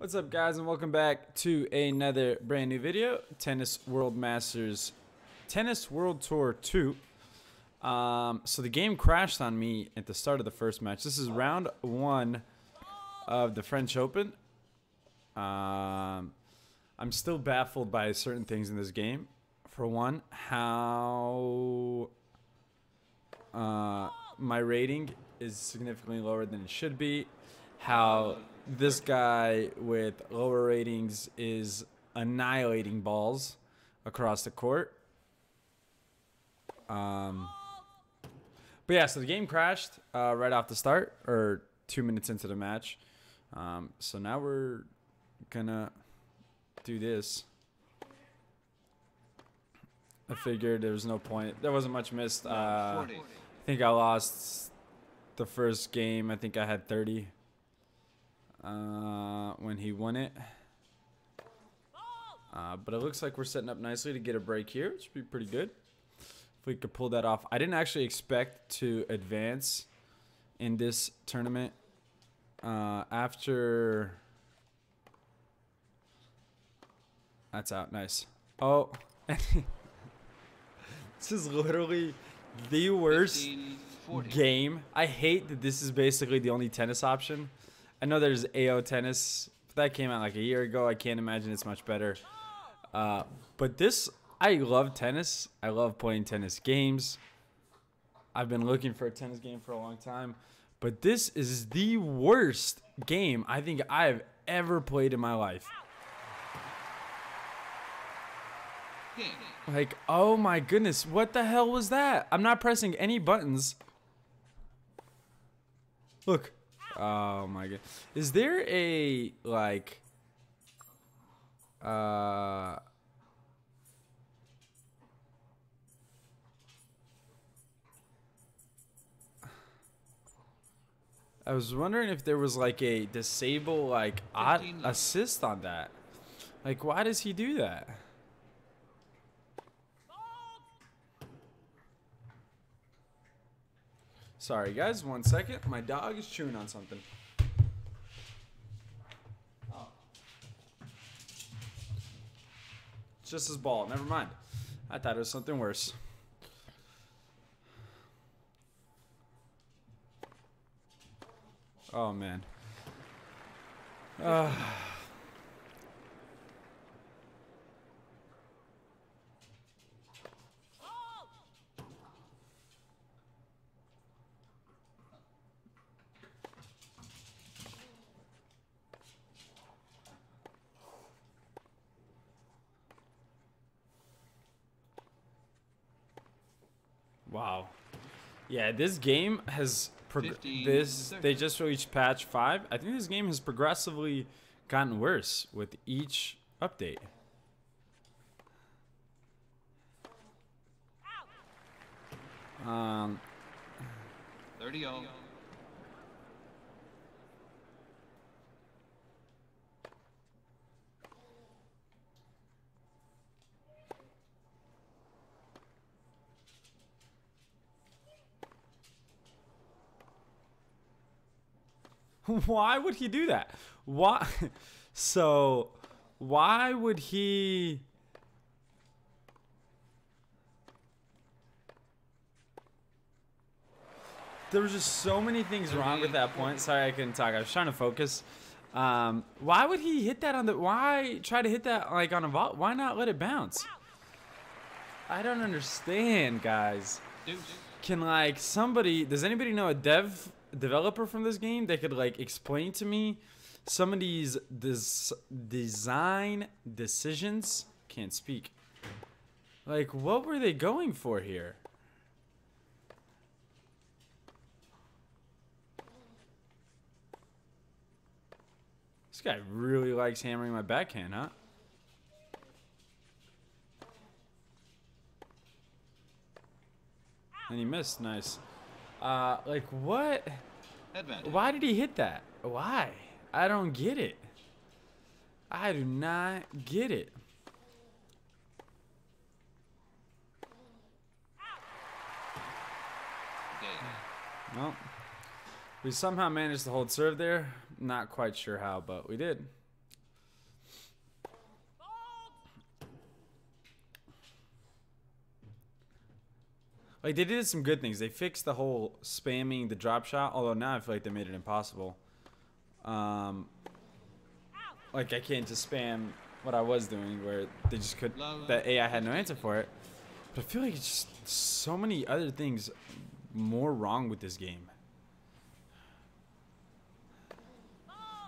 What's up guys and welcome back to another brand new video, Tennis World Masters Tennis World Tour 2. Um, so the game crashed on me at the start of the first match. This is round one of the French Open. Um, I'm still baffled by certain things in this game. For one, how uh, my rating is significantly lower than it should be. How this guy with lower ratings is annihilating balls across the court. Um, but yeah, so the game crashed uh, right off the start, or two minutes into the match. Um, so now we're gonna do this. I figured there was no point. There wasn't much missed. Uh, I think I lost the first game. I think I had 30 uh, when he won it. Uh, but it looks like we're setting up nicely to get a break here, which would be pretty good. If we could pull that off. I didn't actually expect to advance in this tournament. Uh, after... That's out. Nice. Oh. this is literally the worst game. I hate that this is basically the only tennis option. I know there's AO Tennis. That came out like a year ago. I can't imagine it's much better. Uh, but this, I love tennis. I love playing tennis games. I've been looking for a tennis game for a long time. But this is the worst game I think I've ever played in my life. Like, oh my goodness, what the hell was that? I'm not pressing any buttons. Look. Oh my god. Is there a like uh I was wondering if there was like a disable like assist on that. Like why does he do that? Sorry, guys. One second. My dog is chewing on something. Oh. It's just his ball. Never mind. I thought it was something worse. Oh, man. Uh. Wow. Yeah, this game has this they just released patch 5. I think this game has progressively gotten worse with each update. Um 30 -0. why would he do that? Why? So, why would he? There was just so many things wrong with that point. Sorry, I couldn't talk. I was trying to focus. Um, why would he hit that on the? Why try to hit that like on a volley? Why not let it bounce? I don't understand, guys. Can like somebody? Does anybody know a dev developer from this game that could like explain to me some of these des design decisions? Can't speak. Like what were they going for here? This guy really likes hammering my backhand huh? And he missed. Nice. Uh, like what? Advantage. Why did he hit that? Why? I don't get it. I do not get it. Well, we somehow managed to hold serve there. Not quite sure how, but we did. Like they did some good things. They fixed the whole spamming the drop shot. Although now I feel like they made it impossible. Um, like I can't just spam what I was doing, where they just could. The AI had no answer for it. But I feel like it's just so many other things more wrong with this game.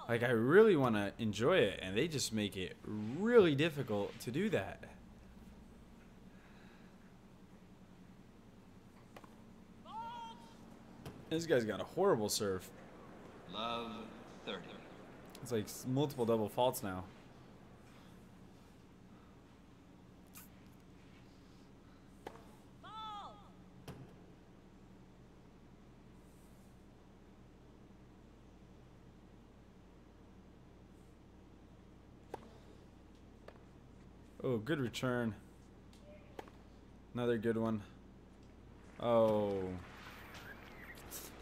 Like I really want to enjoy it, and they just make it really difficult to do that. This guy's got a horrible serve. Love 30. It's like multiple double faults now. Oh, good return. Another good one. Oh.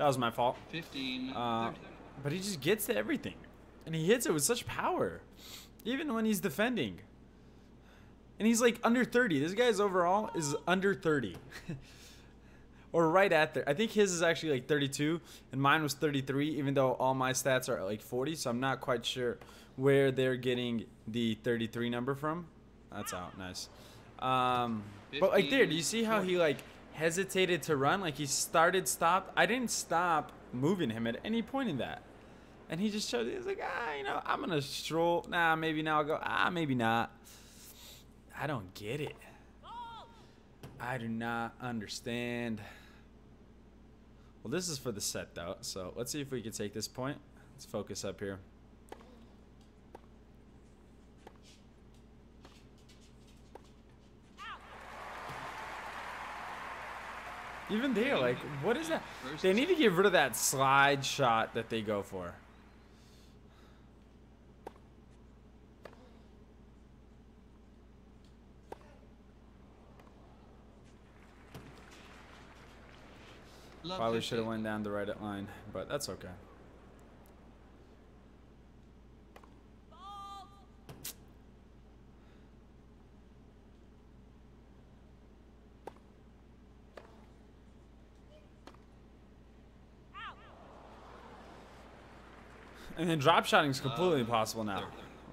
That was my fault. 15, Uh, but he just gets to everything. And he hits it with such power. Even when he's defending. And he's like under 30. This guy's overall is under 30. or right at there. I think his is actually like 32 and mine was 33 even though all my stats are like 40, so I'm not quite sure where they're getting the 33 number from. That's out. Nice. Um, but like there, do you see how he like hesitated to run? Like he started, stopped. I didn't stop moving him at any point in that. And he just showed he was like, ah, you know, I'm gonna stroll. Nah, maybe now I'll go. Ah, maybe not. I don't get it. I do not understand. Well, this is for the set though, so let's see if we can take this point. Let's focus up here. Even there, like, what is that? They need to get rid of that slide shot that they go for. Probably should have went down the right at line, but that's okay. And then drop shotting is completely impossible now.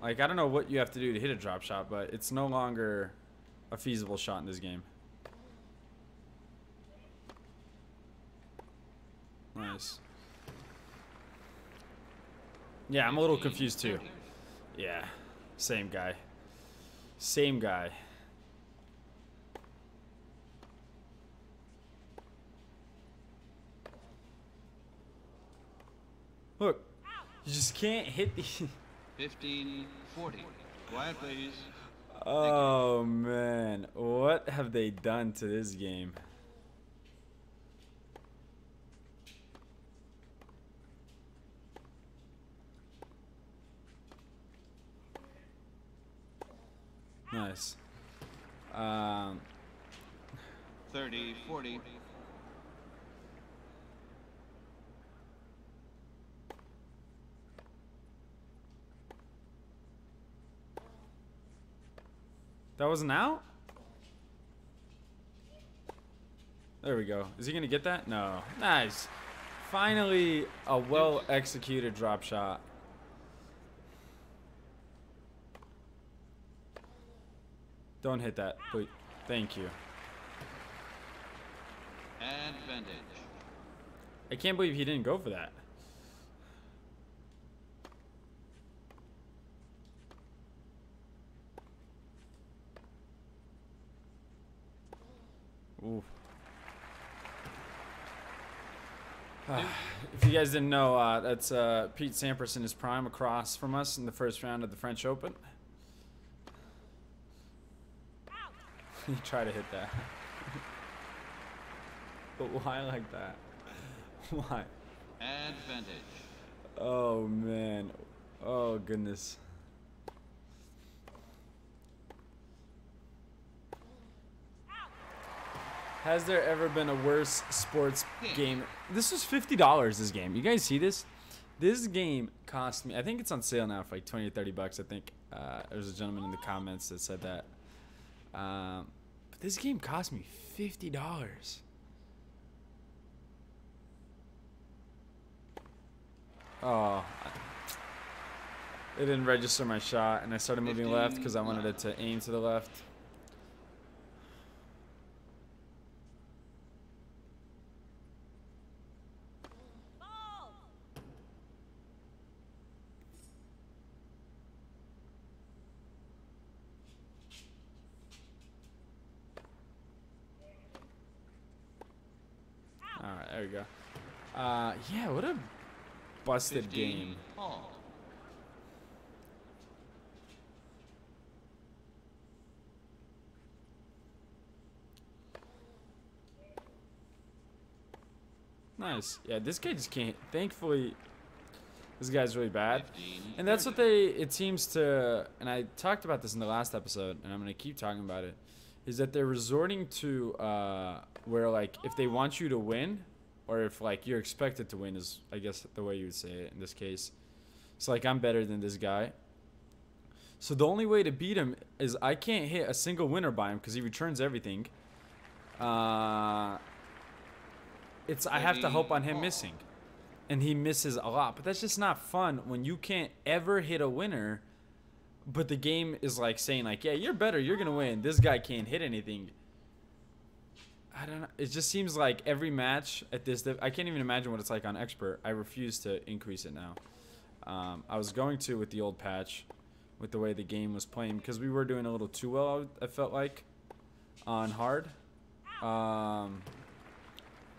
Like I don't know what you have to do to hit a drop shot, but it's no longer a feasible shot in this game. Nice. Yeah, I'm a little confused too. Yeah, same guy. Same guy. Look, you just can't hit the. 15, 40. Quiet, please. oh man, what have they done to this game? Nice. Um, 30, 40. That wasn't out? There we go. Is he gonna get that? No. Nice. Finally, a well executed drop shot. Don't hit that, please. Thank you. Advantage. I can't believe he didn't go for that. Ooh. if you guys didn't know, uh, that's uh, Pete Sampras in his prime across from us in the first round of the French Open. he tried to hit that. but why like that? Why? Advantage. Oh man. Oh goodness. Has there ever been a worse sports hmm. game? This was $50 this game. You guys see this? This game cost me, I think it's on sale now for like 20 or 30 bucks. I think uh, there was a gentleman in the comments that said that. Um, but this game cost me $50. Oh, it didn't register my shot, and I started moving 15, left because I wanted it to aim to the left. There we go. Uh, yeah, what a busted 15 game. all. Nice. Yeah, this guy just can't. Thankfully, this guy's really bad. 15 And that's what they. It seems to. And I talked about this in the last episode, and I'm gonna keep talking about it. Is that they're resorting to uh, where like if they want you to win, or if like you're expected to win is I guess the way you would say it in this case. So like I'm better than this guy. So the only way to beat him is I can't hit a single winner by him because he returns everything. Uh, it's I have to hope on him missing, and he misses a lot. But that's just not fun when you can't ever hit a winner. But the game is like saying like, yeah, you're better, you're gonna win. This guy can't hit anything. I don't know. It just seems like every match at this. I can't even imagine what it's like on expert. I refuse to increase it now. Um, I was going to with the old patch, with the way the game was playing because we were doing a little too well. I felt like on hard. Um,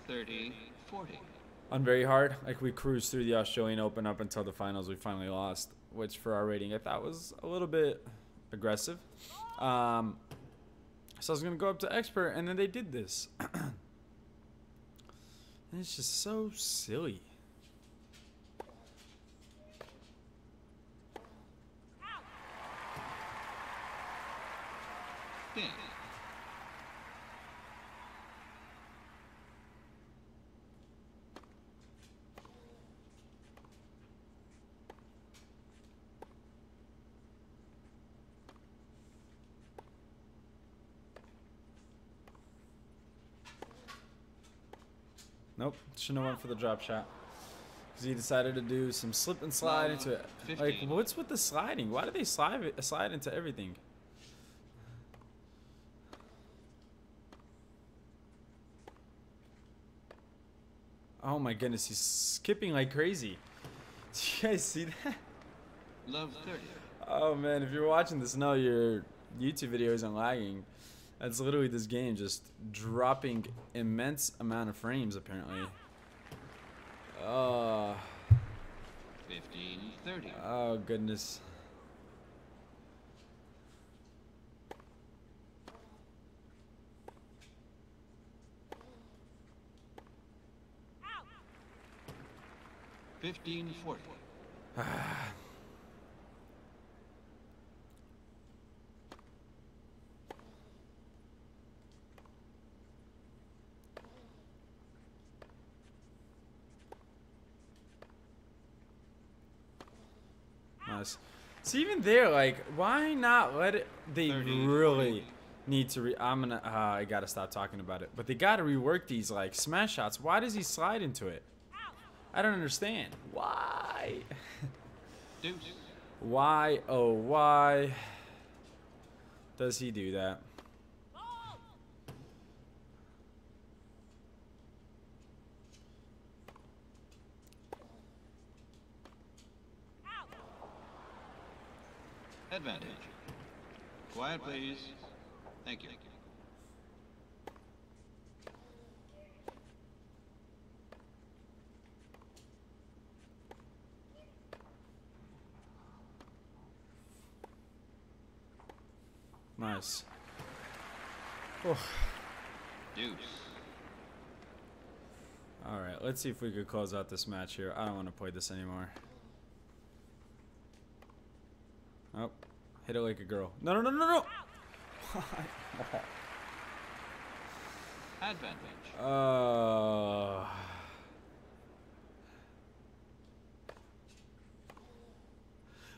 30 40. on very hard. Like we cruised through the Australian Open up until the finals. We finally lost, which for our rating I thought was a little bit aggressive. Um, so I was gonna go up to expert, and then they did this. and it's just so silly. Nope, shouldn't have went for the drop shot. Because he decided to do some slip and slide into it. Like, what's with the sliding? Why do they slide slide into everything? Oh my goodness, he's skipping like crazy. Do you guys see that? Love 30. Oh man, if you're watching this, no, your YouTube video isn't lagging. That's literally this game just dropping immense amount of frames apparently. Oh, 15 30. Uh, oh goodness. Fifteen forty. So even there, like, why not let it? They 30, really 40. need to. Re- I'm gonna. Uh, I gotta stop talking about it. But they gotta rework these like smash shots. Why does he slide into it? I don't understand. Why? Deuce. Why? Oh, why does he do that? Advantage. Quiet, please. Thank you. Nice. Oh. Deuce. All right, let's see if we could close out this match here. I don't want to play this anymore. Oh, hit it like a girl. No, no, no, no, no. Advantage. Uh.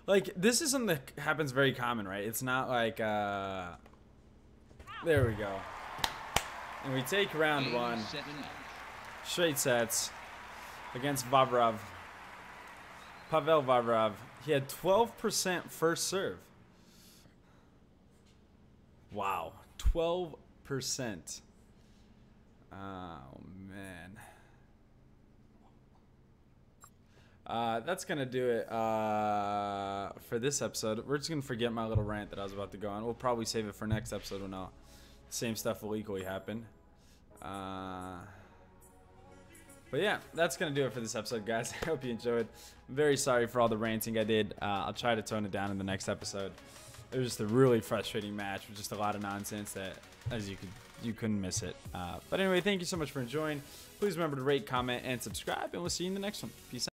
Like this is something that happens very common, right? It's not like uh There we go. And we take round one, set, and match. straight sets against Vavrov. Pavel Varvarov. He had 12% first serve. Wow. 12%. Oh, man. Uh, that's to do it uh, for this episode. We're just to forget my little rant that I was about to go on. We'll probably save it for next episode when I'll, same stuff will equally happen. Uh, but yeah, that's to do it for this episode, guys. I hope you enjoyed. I'm very sorry for all the ranting I did. Uh, I'll try to tone it down in the next episode. It was just a really frustrating match with just a lot of nonsense that, as you could, you couldn't miss it. Uh, but anyway, thank you so much for enjoying. Please remember to rate, comment, and subscribe, and we'll see you in the next one. Peace out.